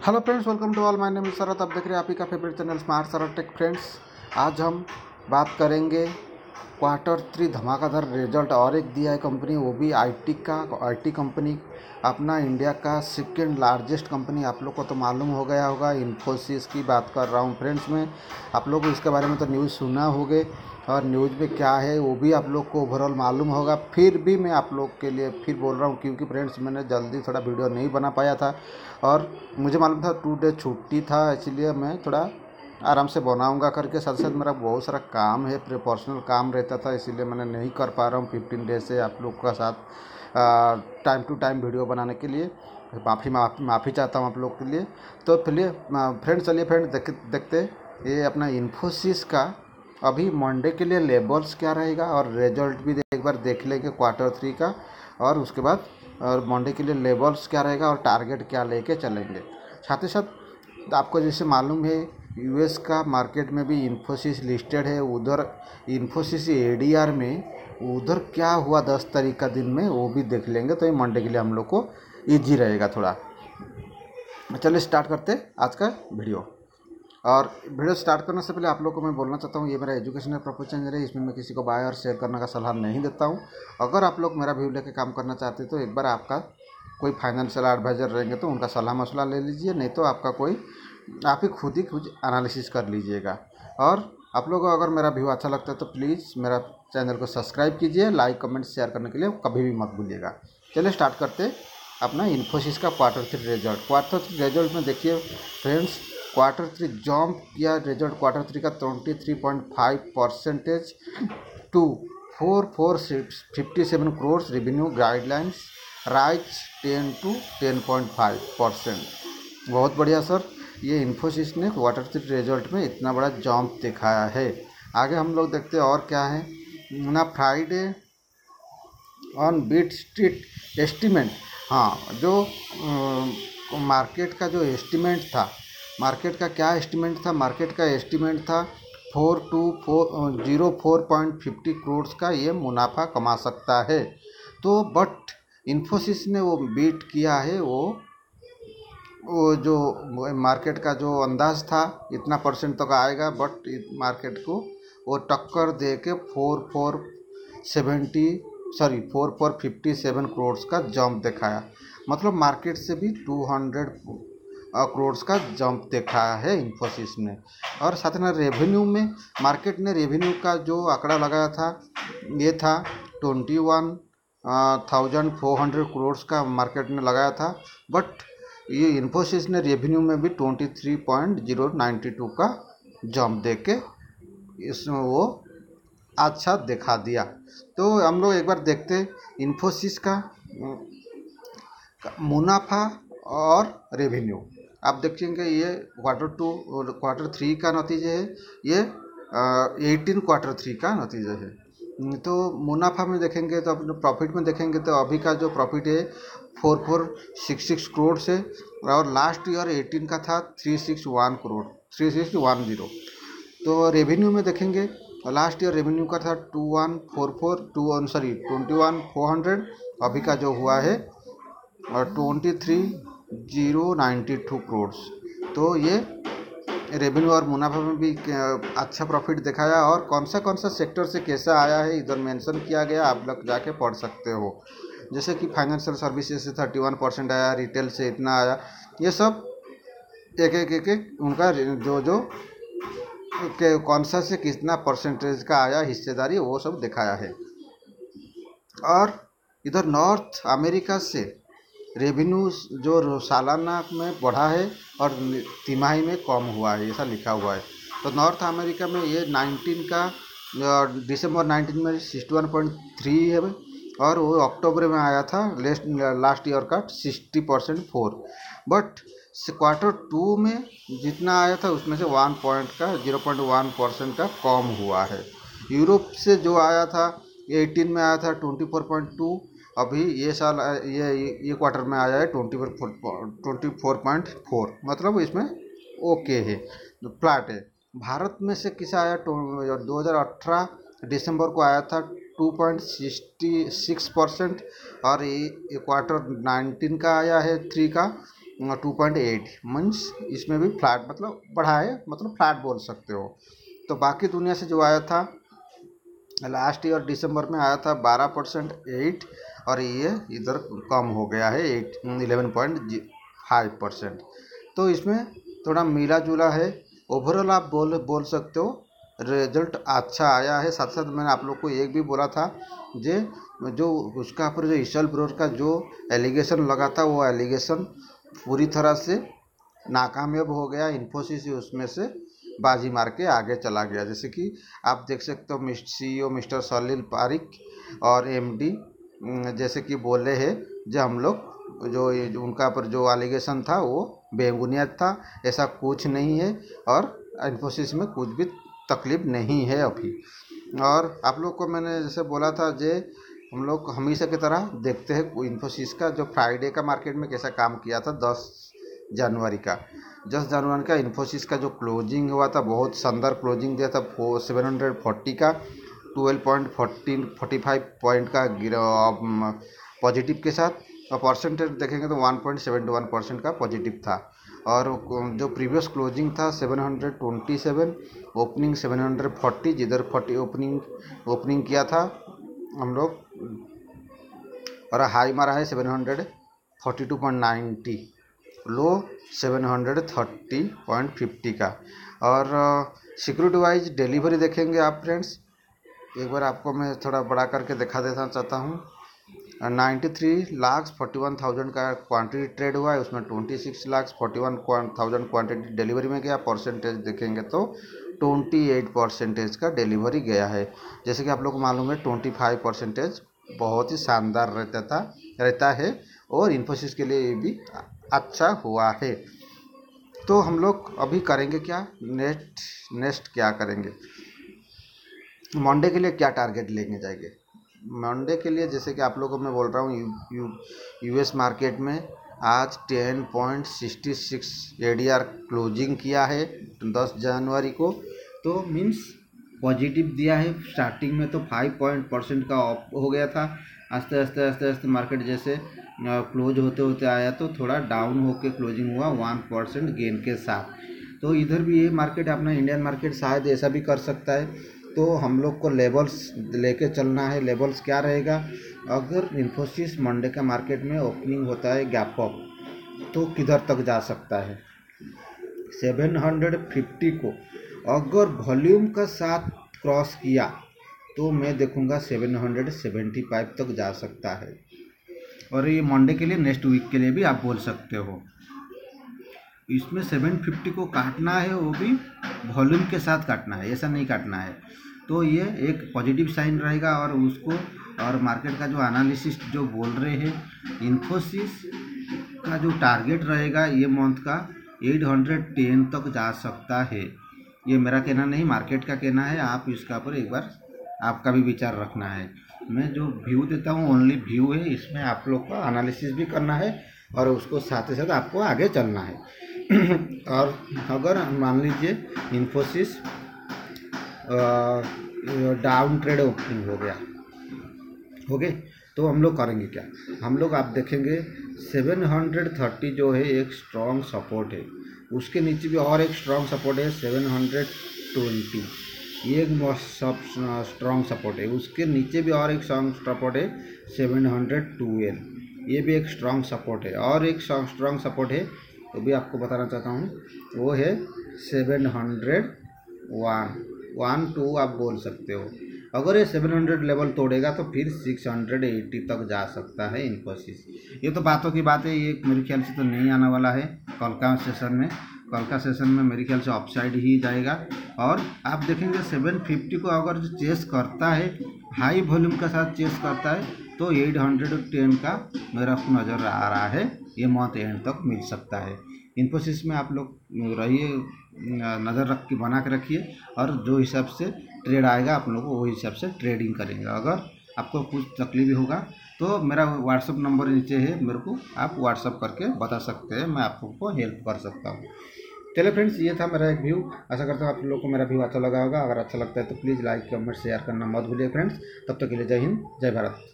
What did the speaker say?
Hello friends welcome to all my name is Sharat आप देख रहे हैं आप ही का favourite channel smart Sharat tech friends आज हम बात करेंगे क्वार्टर थ्री धमाकादार रिज़ल्ट और एक दिया है कंपनी वो भी आईटी का आईटी कंपनी अपना इंडिया का सेकेंड लार्जेस्ट कंपनी आप लोग को तो मालूम हो गया होगा इन्फोसिस की बात कर रहा हूँ फ्रेंड्स में। आप लोग इसके बारे में तो न्यूज़ सुना होगे, और न्यूज़ में क्या है, वो भी आप लोग को ओवरऑल मालूम होगा। फिर भी मैं आप लोग के लिए फिर बोल रहा हूँ, क्योंकि फ्रेंड्स मैंने जल्दी थोड़ा वीडियो नहीं बना पाया था, और मुझे मालूम था टू डे छुट्टी था, इसलिए मैं थोड़ा आराम से बनाऊँगा करके। साथ साथ मेरा बहुत सारा काम है पर्सनल काम रहता था, इसीलिए मैंने नहीं कर पा रहा हूँ फिफ्टीन डेज़ से आप लोग का साथ टाइम टू टाइम वीडियो बनाने के लिए। माफ़ी माफ़ी चाहता हूँ आप लोग के लिए। तो चलिए फ्रेंड चलिए फ्रेंड देख देखते ये अपना इन्फोसिस का अभी मंडे के लिए लेबल्स क्या रहेगा और रिज़ल्ट भी एक बार देख लेंगे क्वार्टर थ्री का और उसके बाद, और मंडे के लिए लेबल्स क्या रहेगा और टारगेट क्या लेके चलेंगे। साथ ही साथ आपको जैसे मालूम है यूएस का मार्केट में भी इन्फोसिस लिस्टेड है, उधर इन्फोसिस एडीआर में, उधर क्या हुआ दस तारीख का दिन में, वो भी देख लेंगे तो ये मंडे के लिए हम लोग को ईजी रहेगा थोड़ा। चलिए स्टार्ट करते आज का वीडियो और वीडियो स्टार्ट करने से पहले आप लोग को मैं बोलना चाहता हूँ, ये मेरा एजुकेशनल प्रपोज चैनल है, इसमें मैं किसी को बाय और शेयर करने का सलाह नहीं देता हूँ। अगर आप लोग मेरा व्यू लेके काम करना चाहते तो एक बार आपका कोई फाइनेंशियल एडवाइज़र रहेंगे तो उनका सलाह मसला ले लीजिए, नहीं तो आपका कोई आप ही खुद ही कुछ एनालिसिस कर लीजिएगा। और आप लोगों को अगर मेरा व्यू अच्छा लगता है तो प्लीज़ मेरा चैनल को सब्सक्राइब कीजिए लाइक कमेंट शेयर करने के लिए कभी भी मत भूलिएगा। चलिए स्टार्ट करते अपना इन्फोसिस का quarter three result quarter three result में देखिए फ्रेंड्स क्वार्टर थ्री जॉम्प किया। रिज़ल्ट क्वार्टर थ्री का twenty three point five percentage two four four fifty seven crore revenue guidelines rise ten two ten point five percent बहुत बढ़िया sir ये इन्फोसिस ने quarter three result में इतना बड़ा jump दिखाया है। आगे हम लोग देखते हैं और क्या है। ना Friday on beat street estimate हाँ जो मार्केट का जो एस्टिमेट था मार्केट का क्या एस्टिमेट था? मार्केट का एस्टिमेट था four two four zero four point fifty crore का ये मुनाफा कमा सकता है। तो बट इन्फोसिस ने वो बीट किया है, वो वो जो मार्केट का जो अंदाज था, इतना परसेंट तक आएगा बट मार्केट को वो टक्कर दे के four four seventy sorry four four fifty seven crore का जंप दिखाया। मतलब मार्केट से भी टू हंड्रेड करोड़ का जंप देखा है इन्फोसिस ने। और साथ में रेवेन्यू में मार्केट ने रेवेन्यू का जो आंकड़ा लगाया था, ये था twenty one thousand four hundred crore का मार्केट ने लगाया था बट ये इन्फोसिस ने रेवेन्यू में भी twenty three point zero ninety two का जंप दे के इसमें वो अच्छा दिखा दिया। तो हम लोग एक बार देखते इन्फोसिस का मुनाफा और रेवेन्यू आप देखेंगे ये क्वार्टर टू क्वार्टर थ्री का नतीजे है, ये एटीन क्वार्टर थ्री का नतीजा है। तो मुनाफा में देखेंगे तो अपने प्रॉफिट में देखेंगे तो अभी का जो प्रॉफिट है four four six six crore से और लास्ट ईयर एटीन का था three six one crore three six one zero तो रेवेन्यू में देखेंगे लास्ट ईयर रेवेन्यू का था two one four four two one sorry twenty one four hundred अभी का जो हुआ है और twenty three zero ninety two crore तो ये रेवेन्यू और मुनाफा में भी अच्छा प्रॉफिट दिखाया और कौन सा कौन सा सेक्टर से कैसा आया है, इधर मेंशन किया गया, आप लोग जाके पढ़ सकते हो। जैसे कि फाइनेंशियल सर्विसेज़ से थर्टी वन परसेंट आया रिटेल से इतना आया, ये सब एक एक एक एक, उनका जो जो, के कौन सा से कितना परसेंटेज का आया, हिस्सेदारी, वो सब दिखाया है। और इधर नॉर्थ अमेरिका से रेवेन्यू जो सालाना में बढ़ा है और तिमाही में कम हुआ है, ऐसा लिखा हुआ है। तो नॉर्थ अमेरिका में ये नाइनटीन का दिसंबर नाइनटीन में सिक्सटी वन पॉइंट थ्री है और वो अक्टूबर में आया था लेस्ट लास्ट ईयर का sixty percent four but quarter two में जितना आया था, उसमें से वन पॉइंट का ज़ीरो पॉइंट वन परसेंट का कम हुआ है। यूरोप से जो आया था एटीन में आया था ट्वेंटी फोर पॉइंट टू अभी ये साल, ये ये क्वार्टर में आया है twenty four twenty four point four मतलब इसमें ओके है फ्लैट है। भारत में से किसा आया? दो हज़ार अठारह दिसंबर को आया था two point sixty six percent और ये क्वार्टर नाइनटीन का आया है थ्री का टू पॉइंट एट मीन्स इसमें भी फ्लैट मतलब बढ़ा है मतलब फ्लैट बोल सकते हो। तो बाकी दुनिया से जो आया था लास्ट ईयर दिसंबर में आया था बारह परसेंट एट और ये इधर कम हो गया है, eight, eleven point five percent. तो इसमें थोड़ा मिला जुला है। ओवरऑल आप बोल बोल सकते हो रिज़ल्ट अच्छा आया है। साथ साथ मैंने आप लोग को एक भी बोला था जे, जो उसका पर जो ईशल ब्रोर का जो एलिगेशन लगा था, वो एलिगेशन पूरी तरह से नाकामयाब हो गया। इन्फोसिस उसमें से बाजी मार के आगे चला गया। जैसे कि आप देख सकते हो सी ओ मिस्टर सलील पारिक और एमडी जैसे कि बोले है, जो हम लोग, जो उनका पर जो एलिगेशन था, वो बेबुनियाद था, ऐसा कुछ नहीं है और इन्फोसिस में कुछ भी तकलीफ़ नहीं है अभी। और आप लोग को मैंने जैसे बोला था जे, हम लोग हमेशा की तरह देखते हैं इन्फोसिस का, जो फ्राइडे का मार्केट में कैसा काम किया था, दस जनवरी का। दस जनवरी का इन्फोसिस का जो क्लोजिंग हुआ था, बहुत शानदार क्लोजिंग दिया था फोर सेवन हंड्रेड फोर्टी का। Twelve point fourteen forty five point का पॉजिटिव के साथ, और परसेंटेज देखेंगे तो one point seventy one percent का पॉजिटिव था। और जो प्रीवियस क्लोजिंग था seven hundred twenty seven opening seven hundred forty जिधर फोर्टी ओपनिंग ओपनिंग किया था हम लोग, और हाई मारा है seven hundred forty two point ninety low seven hundred thirty point fifty का। और सिक्योरिटी वाइज डिलीवरी देखेंगे आप फ्रेंड्स एक बार आपको मैं थोड़ा बड़ा करके दिखा देना चाहता हूँ। Ninety three lakh forty one thousand का क्वांटिटी ट्रेड हुआ है। उसमें twenty six lakh forty one thousand quantity delivery में गया। परसेंटेज देखेंगे तो ट्वेंटी एट परसेंटेज का डिलीवरी गया है। जैसे कि आप लोग को मालूम है ट्वेंटी फाइव परसेंटेज बहुत ही शानदार रहता था, रहता है और इन्फोसिस के लिए ये भी अच्छा हुआ है। तो हम लोग अभी करेंगे क्या? नेक्स्ट नेक्स्ट क्या करेंगे? मंडे के लिए क्या टारगेट लेंगे जाएँगे मंडे के लिए जैसे कि आप लोगों को मैं बोल रहा हूँ, यू यू यूएस मार्केट में आज टेन पॉइंट सिक्सटी सिक्स ए क्लोजिंग किया है दस जनवरी को। तो मीन्स पॉजिटिव दिया है। स्टार्टिंग में तो फाइव पॉइंट परसेंट का ऑफ़ हो गया था। आस्ते आस्ते आस्ते आस्ते मार्केट जैसे क्लोज होते होते आया तो थोड़ा डाउन होके क्लोजिंग हुआ वन परसेंट गेन के साथ। तो इधर भी ये मार्केट अपना इंडियन मार्केट शायद ऐसा भी कर सकता है। तो हम लोग को लेवल्स लेके चलना है। लेवल्स क्या रहेगा? अगर इन्फोसिस मंडे का मार्केट में ओपनिंग होता है गैप अप तो किधर तक जा सकता है? सेवन हंड्रेड फिफ्टी को। अगर वॉल्यूम का साथ क्रॉस किया तो मैं देखूँगा सेवन हंड्रेड सेवेंटी फाइव तक जा सकता है। और ये मंडे के लिए नेक्स्ट वीक के लिए भी आप बोल सकते हो। इसमें सेवन फिफ्टी को काटना है, वो भी वॉल्यूम के साथ काटना है, ऐसा नहीं काटना है। तो ये एक पॉजिटिव साइन रहेगा और उसको, और मार्केट का जो एनालिसिस जो बोल रहे हैं इन्फोसिस का जो टारगेट रहेगा ये मंथ का 810 तक जा सकता है। ये मेरा कहना नहीं मार्केट का कहना है, आप इसका पर एक बार, आपका भी विचार रखना है। मैं जो व्यू देता हूँ ओनली व्यू है, इसमें आप लोग का एनालिसिस भी करना है, और उसको साथ ही साथ आपको आगे चलना है। और अगर मान लीजिए इन्फोसिस डाउन ट्रेड ओपनिंग हो गया हो गए तो हम लोग करेंगे क्या? हम लोग आप देखेंगे 730 जो है, एक स्ट्रॉन्ग सपोर्ट है। उसके नीचे भी और एक स्ट्रॉन्ग सपोर्ट है 720 ये एक सब स्ट्रॉन्ग सपोर्ट है। उसके नीचे भी और एक स्ट्रॉन्ग सपोर्ट है 712 ये भी एक स्ट्रॉन्ग सपोर्ट है। और एक स्ट्रॉन्ग सपोर्ट है तो भी आपको बताना चाहता हूँ। वो है seven hundred one one two आप बोल सकते हो। अगर ये सेवन हंड्रेड लेवल तोड़ेगा तो फिर सिक्स हंड्रेड एट्टी तक जा सकता है इन्फोसिस ये तो बातों की बात है, ये मेरे ख्याल से तो नहीं आने वाला है कल का सेशन में। कल का सेशन में मेरे ख्याल से अपसाइड ही जाएगा। और आप देखेंगे सेवन फिफ्टी को अगर जो चेस करता है हाई वॉल्यूम के साथ चेस करता है तो एट हंड्रेड टेन का मेरा नज़र आ रहा है। ये मंथ एंड तक मिल सकता है। इन्फोसिस में आप लोग रहिए, नज़र रख के, बना के रखिए और जो हिसाब से ट्रेड आएगा, आप लोग वो हिसाब से ट्रेडिंग करेंगे। अगर आपको कुछ तकलीफ़ होगा तो मेरा व्हाट्सअप नंबर नीचे है, मेरे को आप व्हाट्सअप करके बता सकते हैं, मैं आपको हेल्प कर सकता हूँ। चलिए फ्रेंड्स ये था मेरा एक व्यू आशा करता हूँ आप लोगों को मेरा व्यू अच्छा लगा होगा। अगर अच्छा लगता है तो प्लीज़ लाइक कमेंट शेयर करना मत भूलिए फ्रेंड्स तब तक तो के लिए जय हिंद, जय भारत।